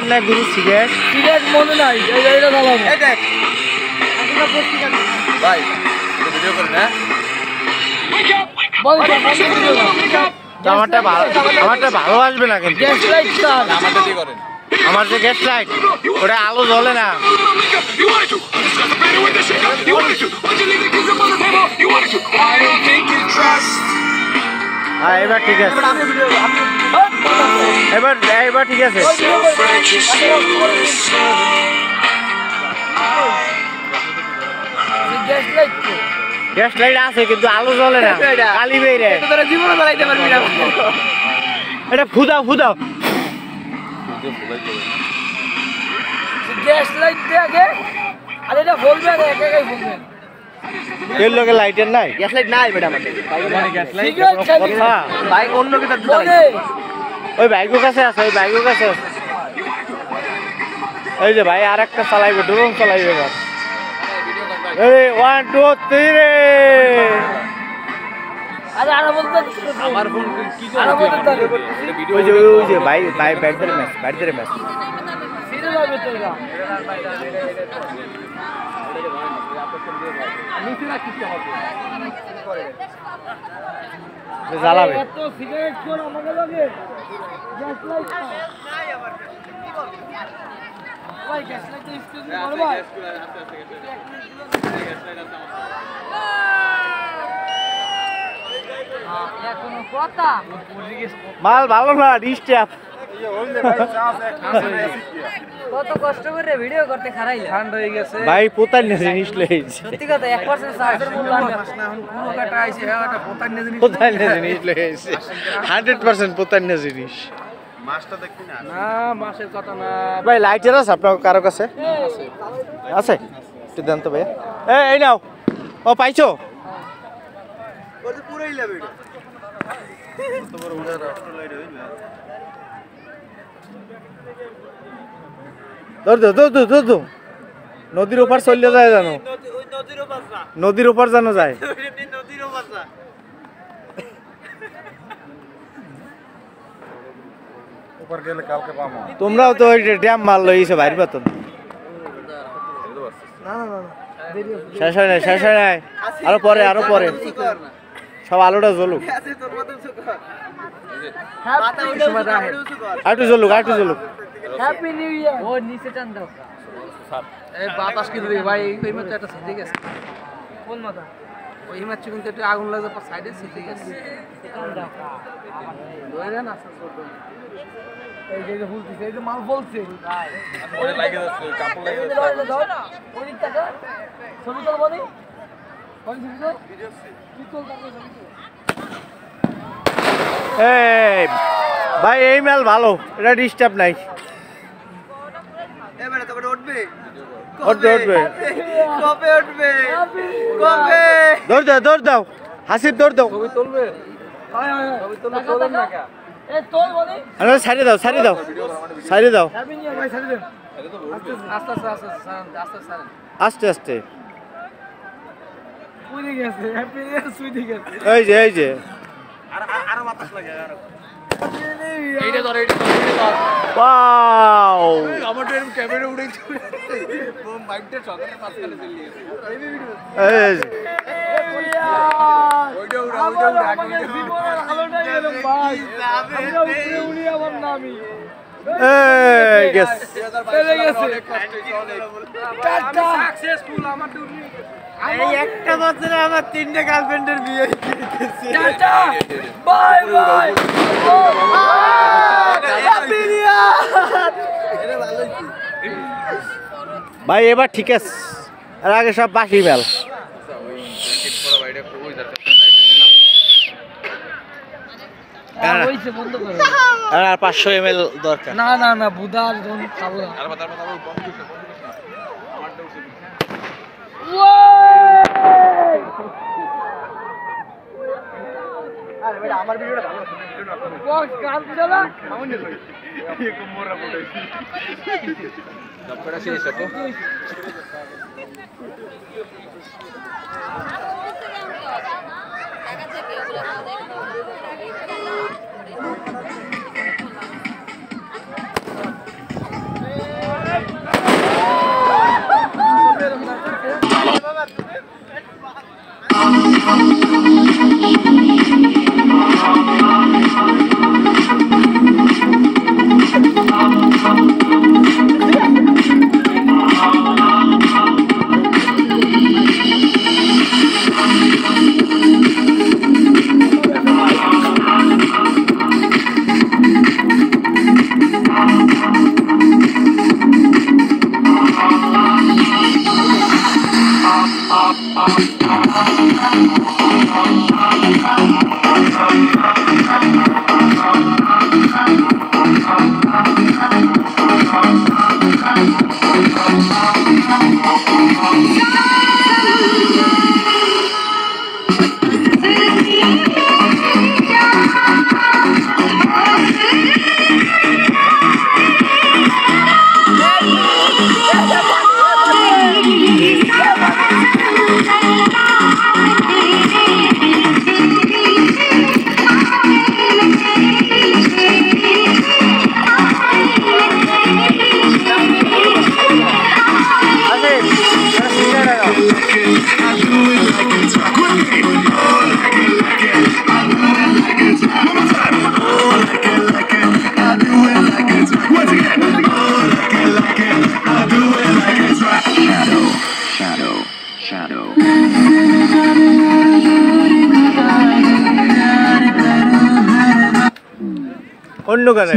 Cigarette না গুরু cigarette. Cigarette মনে নাই এই এই দেখ। ভাই হ্যাঁ? ভিডিও ভালো আসবে না আমার যে গ্যাস লাইট ওটা আলো জ্বলে না। হ্যাঁ এবার ঠিক আছে। এবার এবার ঠিক আছে। গ্যাস লাইট গ্যাস লাইট আছে কিন্তু আলো জ্বলে না। কালি বেরে তোরা জীবনে পারবি না। এটা ফুদাও ফুদাও। গ্যাস লাইট দে আগে আর এটা বলবে আগে একা একাই বলবে। এর লোকে লাইটের নাই। গ্যাস লাইট নাই বেটা আমাদের। কথা ভাই অন্য কি তার বলে। ওই বাইকের কাছে আছে ওই বাইকের কাছে আছে এই যে ভাই আর একটা চালাইবে ড্রোন চালাইবে এবার। এই ওয়ান টু থ্রি রে আরে আরও বলতে আমার ফোন কি আরও বলতে ওই যে ওই যে ভাই ভাই ব্যাট ধরে ম্যাচ ব্যাট ধরে ম্যাচ সিরিয়াল হবে তো এটা জ্বালাবে। মাল ভালো না ডিস্টার্ব কত কষ্ট করে ভিডিও করতে খারাইলে ঠান্ডা হয়ে গেছে। ভাই পোতার না জিনিস লইছে। সত্যি কথা 1% চার্জের মূল্য আমি কোনো কাটা আইছে হ্যাঁ পোতার জিনিস পোতার না জিনিস লইছে। হান্ড্রেড পোতার না জিনিস। না? মাসের কথা না। ভাই লাইটার আছে আপনার কারও কাছে? আছে। একটু দেন তো ভাই এই এই নাও। ও পাইছো? পুরাই যাবে ধর দো ধর দো ধর। দো নদীর ওপার চলে যায় জানো? নদীর ওপার জানো যায়। উপর গেলে কালকে পাবো। তোমরাও তো ওই ড্যাম মাল লইছে বাইরে পাতন শেষ হয় নাই শেষ হয় নাই। আরও পরে আরও পরে। সব আলোটা জ্বলুক। আরেকটু জ্বলুক আরেকটু জ্বলুক। হ্যাপি নিউ ইয়ার ও নিচে টান দাও। এই বাতাস কিন্তু ভাই এই মাত্র একটা সিটি গেছে। কোন মাথা? ওই মাত্র কিন্তু একটু আগুন লাগে সাইডে টান দাও ধরে না এই যে এই যে মাল বলছে ওরে লাগে যাচ্ছে কাপড় লাগে ওই দিক থেকে ছবি তোল বনি। কোন ছবি তোল। কি তোল এই ভাই এই মাল ভালো এটা ডিস্টার্ব নাই। তারপরে উঠবে? উঠবে উঠবে। কবে উঠবে? কবে? দাও দৌড় দাও। হাসির দৌড় আস্তে আস্তে এই যে এই যে। আর আর মাথা লাগে আর। এইটা ধর এইটা ধর এইটা ধর। ওয়াও আমার তো এরকম ক্যামেরা উড়ে চলে বোম বাইকটা সকালে মাঝখানে চলে গেছে এই। ওইটা উড়া ওইটা উড়া আলোটা গেল ভাই আমরা উড়ে উড়ে আমার নামি এই গেস চলে গেছে টাটা সাকসেসফুল আমার দুর্নি এই একটা বছরে আমার তিনটে গার্লফ্রেন্ডের বিয়ে tata bye. Bye happy new year ভাই এবার ঠিক আছে। আর আগে সব বাকি করো। আর পাঁচশো এম এল দরকার। না না না বুধার জন খাব না। আমার ভিডিওটা ভালো বক্স চালা। La fuera sí le sacó. অন্য গানে